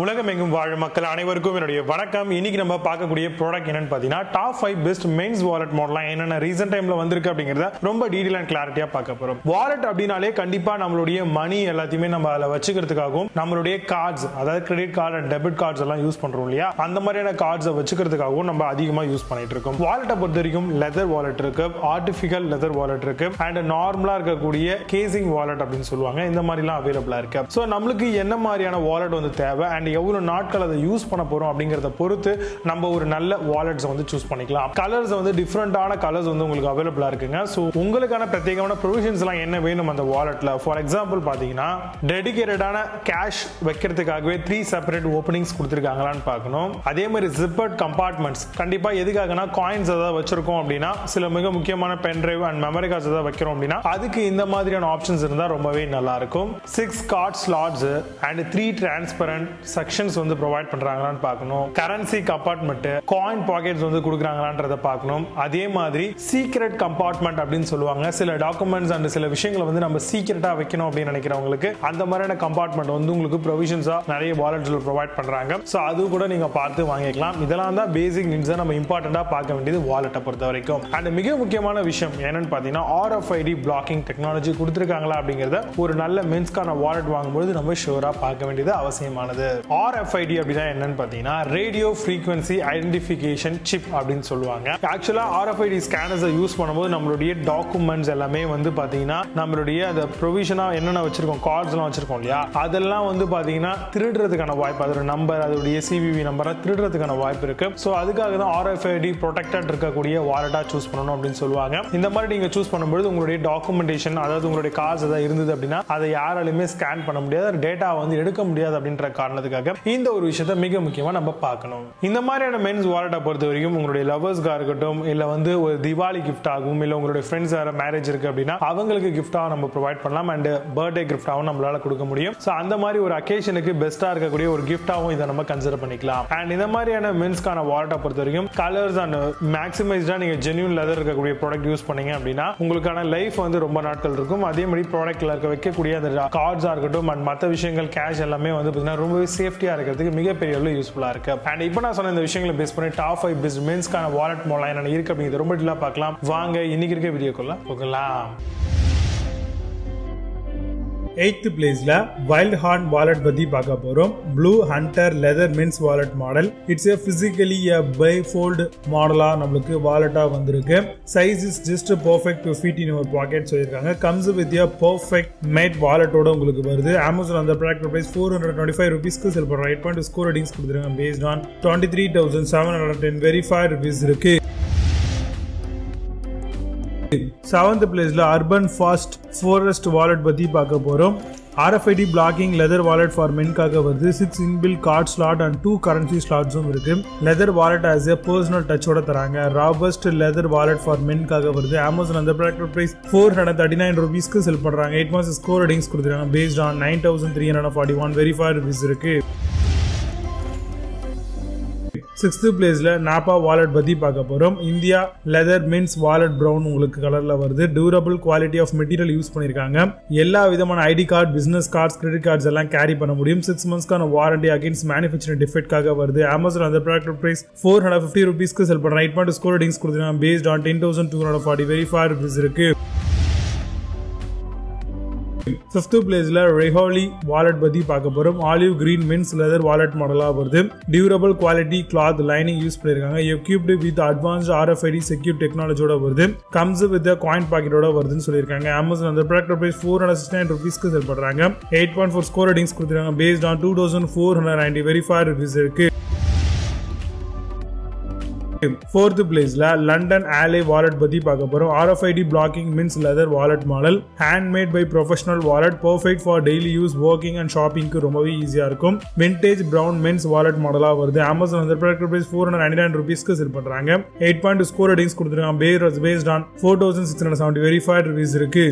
உலகமெங்கும் வாழும் மக்கள் அனைவருக்கும் என்னுடைய வணக்கம். இன்னைக்கு நம்ம பார்க்கக்கூடிய ப்ராடக்ட் என்னன்னு பார்த்தீங்கன்னா top five best men's wallet மாடலாம் என்னென்ன ரீசெண்ட் டைம்ல வந்திருக்கு அப்படிங்கிறத ரொம்ப டீடைல் அண்ட் கிளாரிட்டியா பார்க்க போறோம். வாலெட் அப்படின்னாலே கண்டிப்பா நம்மளுடைய மணி எல்லாத்தையுமே நம்ம அதில் வச்சுக்கிறதுக்காகவும் நம்மளுடைய கார்ட்ஸ் அதாவது credit card and debit cards எல்லாம் யூஸ் பண்றோம் இல்லையா? அந்த மாதிரியான கார்ட்ஸை வச்சுக்கிறதுக்காகவும் நம்ம அதிகமாக யூஸ் பண்ணிட்டு இருக்கோம். வாலெட்டை பொறுத்த வரைக்கும் லெதர் வாலெட் இருக்கு ஆர்டிஃபிகல் லெதர் வாலெட் இருக்கு அண்ட் நார்மலா இருக்கக்கூடிய கேசிங் வாலெட் அப்படின்னு சொல்லுவாங்க. இந்த மாதிரிலாம் அவைலபிளா இருக்கு. ஸோ நம்மளுக்கு என்ன மாதிரியான வாலெட் வந்து தேவை? அண்ட் எவ்வளோ நாட்கள் அதை யூஸ் பண்ண போகிறோம் அப்படிங்கிறத பொறுத்து நம்ம ஒரு நல்ல வாலெட்ஸை வந்து சூஸ் பண்ணிக்கலாம். கலர்ஸ் வந்து டிஃப்ரெண்டான கலர்ஸ் வந்து உங்களுக்கு அவைலபிளாக இருக்குங்க. ஸோ உங்களுக்கான பிரத்யேகமான ப்ரொவிஷன்ஸ்லாம் என்ன வேணும் அந்த வாலெட்டில் ஃபார் எக்ஸாம்பிள் பார்த்தீங்கன்னா டெடிகேட்டடான கேஷ் வைக்கிறதுக்காகவே த்ரீ செப்பரேட் ஓப்பனிங்ஸ் கொடுத்துருக்காங்களான்னு பார்க்கணும். அதே மாதிரி ஜிப்பர்ட் கம்பார்ட்மெண்ட்ஸ் கண்டிப்பாக எதுக்காகனா காயின்ஸ் ஏதாவது வச்சிருக்கோம் அப்படின்னா சில மிக முக்கியமான pen drive and memory cards ஏதாவது வைக்கிறோம் அப்படின்னா அதுக்கு இந்த மாதிரியான ஆப்ஷன்ஸ் இருந்தால் ரொம்பவே நல்லா இருக்கும். Six card slots and three transparent sections வந்து ப்ரொவைட் பண்றாங்களான்னு பார்க்கணும். கரன்சி கம்பார்ட்மெண்ட் காயின் பாக்கெட்ஸ் வந்து கொடுக்குறாங்களான்றதை பார்க்கணும். அதே மாதிரி சீக்ரெட் கம்பார்ட்மெண்ட் அப்படின்னு சொல்லுவாங்க. சில டாக்குமெண்ட்ஸ் அண்ட் சில விஷயங்களை வந்து நம்ம சீக்கிரட்டா வைக்கணும் அப்படின்னு நினைக்கிறவங்களுக்கு அந்த மாதிரியான கம்பார்ட்மெண்ட் வந்து உங்களுக்கு ப்ரொவிஷன்ஸா நிறைய வாலெட்ஸில் ப்ரொவைட் பண்றாங்க. ஸோ அது கூட நீங்க பார்த்து வாங்கிக்கலாம். இதெல்லாம் தான் பேசிக் நீட்ஸை நம்ம இம்பார்ட்டண்டா பார்க்க வேண்டியது வாலெட்டை பொறுத்த வரைக்கும். அண்ட் மிக முக்கியமான விஷயம் என்னன்னு பார்த்தீங்கன்னா ஆர்எஃப்ஐடி பிளாக்கிங் டெக்னாலஜி கொடுத்துருக்காங்களா அப்படிங்கிறத ஒரு நல்ல மென்ஸ்க்கான வாலெட் வாங்கும்போது நம்ம ஷூராக பார்க்க வேண்டியது அவசியமானது. ஆர்எஃப்ஐடி அப்படின்னா என்னன்னு பார்த்தீங்கன்னா ரேடியோ ஃப்ரீக்வன்சி ஐடென்டிஃபிகேஷன் சிப் அப்படின்னு சொல்லுவாங்க. ஆக்சுவலாக ஆர்எஃப்ஐடி ஸ்கேனர்ஸை யூஸ் பண்ணும்போது நம்மளுடைய டாக்குமெண்ட்ஸ் எல்லாமே வந்து பார்த்தீங்கன்னா நம்மளுடைய அந்த ப்ரொவிஷனாக என்னென்ன வச்சிருக்கோம் கார்ட்ஸ்லாம் வச்சிருக்கோம் இல்லையா? அதெல்லாம் வந்து பார்த்தீங்கன்னா திருடுறதுக்கான வாய்ப்பு அதோட நம்பர் அதோடைய சிவிவி நம்பரை திருடுறதுக்கான வாய்ப்பு இருக்கு. ஸோ அதுக்காக தான் ஆர்எஃப்ஐடி ப்ரொடெக்டட் இருக்கக்கூடிய வாலெட்டாக சூஸ் பண்ணணும் அப்படின்னு சொல்லுவாங்க. இந்த மாதிரி நீங்க சூஸ் பண்ணும்போது உங்களுடைய டாக்குமெண்டேஷன் அதாவது உங்களுடைய கார்ட்ஸ் ஏதாவது இருந்தது அப்படின்னா அதை யாராலுமே ஸ்கேன் பண்ண முடியாது டேட்டா வந்து எடுக்க முடியாது அப்படின்ற காரணத்தை காரணத்துக்காக இந்த ஒரு விஷயத்த மிக முக்கியமா நம்ம பார்க்கணும். இந்த மாதிரியான மென்ஸ் வாலெட்டை பொறுத்த வரைக்கும் உங்களுடைய லவர்ஸ்க்காக இருக்கட்டும் இல்ல வந்து ஒரு திவாலி கிஃப்ட் ஆகும் இல்ல உங்களுடைய ஃப்ரெண்ட்ஸ் யார மேரேஜ் இருக்கு அப்படின்னா அவங்களுக்கு கிஃப்டாக நம்ம ப்ரொவைட் பண்ணலாம் அண்ட் பர்த்டே கிஃப்டாகவும் நம்மளால கொடுக்க முடியும். ஸோ அந்த மாதிரி ஒரு அக்கேஷனுக்கு பெஸ்டா இருக்கக்கூடிய ஒரு கிஃப்டாகவும் இதை நம்ம கன்சிடர் பண்ணிக்கலாம். அண்ட் இந்த மாதிரியான மென்ஸ்க்கான வாலெட்டை பொறுத்த வரைக்கும் கலர்ஸ் அண்ட் மேக்ஸிமைஸ்டா நீங்க ஜென்யூன் லெதர் இருக்கக்கூடிய ப்ராடக்ட் யூஸ் பண்ணீங்க அப்படின்னா உங்களுக்கான லைஃப் வந்து ரொம்ப நாட்கள் இருக்கும். அதே மாதிரி ப்ராடக்ட்ல இருக்க வைக்கக்கூடிய அந்த கார்ட்ஸா இருக்கட்டும் அண்ட் மற்ற விஷயங்கள் கேஷ் எல்லாமே வந்து பார்த்தீங்கன்னா ரொம்பவே சேஃப்டியாக இருக்கிறதுக்கு மிகப்பெரிய அளவு யூஸ்ஃபுல்லாக இருக்கு. அண்ட் இப்போ நான் சொன்ன இந்த விஷயங்களை பேஸ் பண்ணி டாப் ஃபைவ் பெஸ்ட் மென்ஸ்க்கான வாலெட் மூலம் என்ன இருக்குது அப்படிங்கிறது ரொம்ப டீலாக பார்க்கலாம். வாங்க இன்னைக்கு இருக்க வீடியோக்குள்ளே போகலாம். எயித்து பிளேஸில் வைல்ட் ஹார்ன் வாலெட் பற்றி பார்க்க போகிறோம் blue hunter leather men's wallet model it's a physically a bifold மாடலாக நம்மளுக்கு வாலெட்டாக வந்திருக்கு. Size is just perfect to fit in ஒரு பாக்கெட் சொல்லியிருக்காங்க. Comes with a perfect matte வாலெட்டோட உங்களுக்கு வருது. அமேசான் அந்த product price four hundred twenty five ருபீஸ்க்கு செல் பண்ணுறோம் எயிட் பாயிண்ட் ஸ்கோர் ரேட்டிங்ஸ் கொடுத்துருக்காங்க based on twenty three thousand seven hundred ten verify rupees இருக்குது seventh பிளேஸில் அர்பன் ஃபாஸ்ட் ஃபோரஸ்ட் வாலெட் பற்றி பார்க்க போகிறோம் RFID blocking leather wallet for மென்காக வருது. Six inbuilt card slot and two currency ஸ்லாட்ஸும் இருக்கு. Leather wallet as a personal டச்சோட தராங்க. Robust leather wallet for மென்காக வருது. அமேசான் அந்த product price four hundred thirty nine ருபீஸ்க்கு செல் பண்றாங்க. எயிட் மந்த்ஸ் ஸ்கோர் ரேட்டிங்ஸ் கொடுத்துருக்காங்க. Based on nine thousand three hundred forty one verify rupees இருக்குது sixth பிளேஸில் Nabha wallet பற்றி பார்க்க போகிறோம் India leather men's wallet brown உங்களுக்கு கலரில் வருது. Durable quality of material use பண்ணியிருக்காங்க எல்லா விதமான ID card business cards credit cards எல்லாம் கேரி பண்ண முடியும். சிக்ஸ் மந்த்ஸ்க்கான வாரண்டி அகேன்ஸ்ட் மேனுஃபேக்சரிங் டிஃபெக்ட்காக வருது. அமேசான் அந்த product price four hundred fifty ருபீஸ்க்கு செல் பண்ணுறேன் எயிட் பாயிண்ட் ஸ்கோர் ரேட்டிங்ஸ் கொடுத்துருக்காங்க. Based on ten thousand two hundred forty very five rupees இருக்கு. ஃபிஃப்த் பிளேஸ்ல ரெஹோலி வாலெட் பத்தி பார்க்க போறோம். Olive green men's leather wallet மாடலா வருது. Durable quality cloth lining use பண்ணிருக்காங்க. Equipped with advance RFID secure டெக்னாலஜியோட வருது. கம்ஸ் வித் காயின் பாக்கெட்டோட வருதுன்னு சொல்லியிருக்காங்க. அமேசான் அந்த product price four hundred sixty nine ருபீஸ்க்கு sell eight point four score ratings கொடுத்துருக்காங்க. Based on two thousand four hundred ninety very five rupees இருக்கு. Fourth பிளேஸ்ல London ஆலே wallet பத்தி பார்க்க போறோம். RFID blocking men's leather wallet model hand made by professional wallet perfect for daily use working and ஷாப்பிங்க்கு ரொம்பவே ஈஸியா இருக்கும். Vintage brown men's wallet மாடலா வருது. அமேசான் அந்த product price four hundred ninety nine ருபீஸ்க்கு செல் பண்றாங்க. எயிட் பாயிண்ட் ஸ்கோர் ரேட்டிங்ஸ் கொடுத்துருக்காங்க. Base based on four thousand six hundred seventy very five rupees இருக்கு.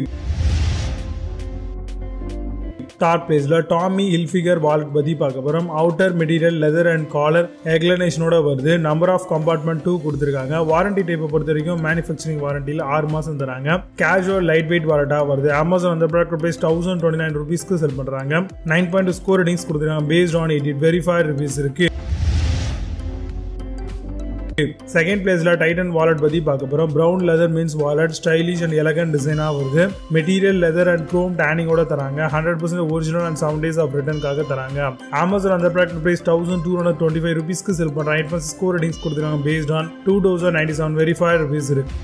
ஸ்டார் பிளேஸில் டாமி இல்ஃபிகர் வாலெட் பற்றி பார்க்க போகிறோம் outer material leather and collar எக்லனேஷனோட வருது. Number of compartment two கொடுத்துருக்காங்க. வாரண்டி டைப்பை பொறுத்த வரைக்கும் மேனுஃபேக்சரிங் வாரண்டியில் ஆறு மாதம் தராங்க. கேஷுவல் லைட் வெயிட் வாலெட்டாக வருது. அமேசான் அந்த product price thousand twenty nine ருபீஸ்க்கு செல் பண்ணுறாங்க நைன் பாயிண்ட் ஸ்கோர் ரேட்டிங்ஸ் கொடுத்துருக்காங்க. Based on eight verified reviews இருக்குது செகண்ட் பிளேஸ்ல டைட்டன் வாலெட் பத்தி பார்க்க போறோம். Brown leather men's wallet stylish and elegant டிசைனா வருது. மெட்டீரியல் லெதர் அண்ட் க்ரோம் டேனிங்கோட தராங்க. Hundred percent original and seven days of ரிட்டர்னுக்காக தராங்க. அமேசான் அந்த product price thousand two hundred twenty five ருபீஸ்க்கு செல் பண்ணுறாங்க ஸ்கோர் ரேட்டிங்ஸ் கொடுத்துருக்காங்க based on two thousand ninety seven verified rupees இருக்கு.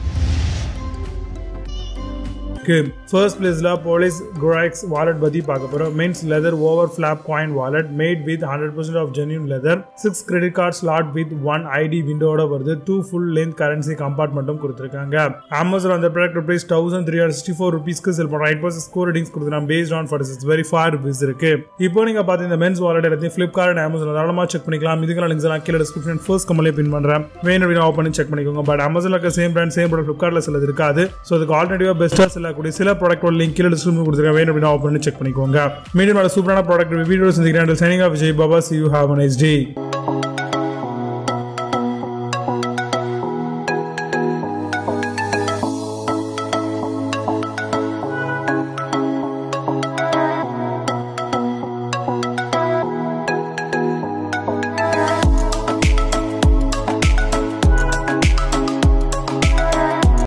இருக்கு. ஃபர்ஸ்ட் பிளேஸ்ல போலீஸ் குராக்ஸ் வாலெட் பத்தி பார்க்க போறோம். Men's leather over flap coin wallet made with hundred percent of genuine leather six credit card slot with one ID விண்டோட வருது. Two full length currency கம்பார்ட்மெண்ட்டும் கொடுத்துருக்காங்க. Amazon அந்த product price thousand three hundred sixty four ருபீஸ்க்கு sell பண்ணுறோம் eight percent score ratings கொடுத்துருக்காங்க based on forty six very four rupees இருக்கு. இப்போ நீங்க பார்த்து இந்த மென்ஸ் வாலெட் எல்லாத்தையும் ஃபிளிப்கார்ட் அண்ட் அமேசான் தாராளமா செக் பண்ணிக்கலாம். இதுக்கான லிங்க்ஸ் நான் கீழே டிஸ்கிரிப்ஷன் ஃபர்ஸ்ட் கம்மலே பின் பண்றேன். வேணும் அப்படின்னு ஆஃப் பண்ணி செக் பண்ணிக்கோங்க. பட் அமேசான் இருக்க சேம் பிராண்ட் சேம் ப்ராடக்ட் ஃபிளிப்கார்ட்ல சிலது இருக்காது. ஸோ அதுக்கு ஆல்ரெடிவா பெஸ்ட்டாக சில வரக்கூடிய சில ப்ராடக்ட் லிங்க் கீழே டிஸ்கிரிப்ஷன் கொடுத்துருக்கேன். வேணும் அப்படின்னா ஓப்பன் பண்ணி செக் பண்ணிக்கோங்க. மீண்டும் சூப்பரான ப்ராடக்ட் வீடியோ செஞ்சுக்கிறேன் signing off Vijay Baba see you have nice day